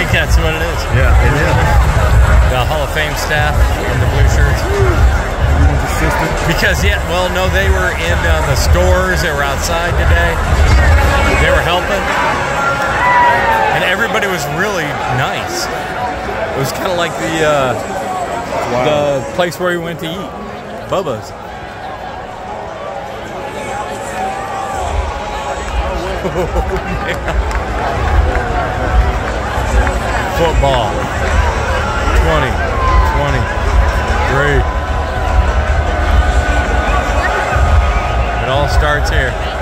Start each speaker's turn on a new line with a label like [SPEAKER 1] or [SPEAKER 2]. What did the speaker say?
[SPEAKER 1] think
[SPEAKER 2] that's what it is.
[SPEAKER 1] Yeah, it is.
[SPEAKER 2] The Hall of Fame staff in the blue shirts. Because yeah, well, no, they were in uh, the stores. They were outside today. They were helping, and everybody was really nice. It was kind of like the uh,
[SPEAKER 1] wow. the
[SPEAKER 2] place where we went to eat, Bubba's. Oh man. Football. 20. 20. Great. It all starts here.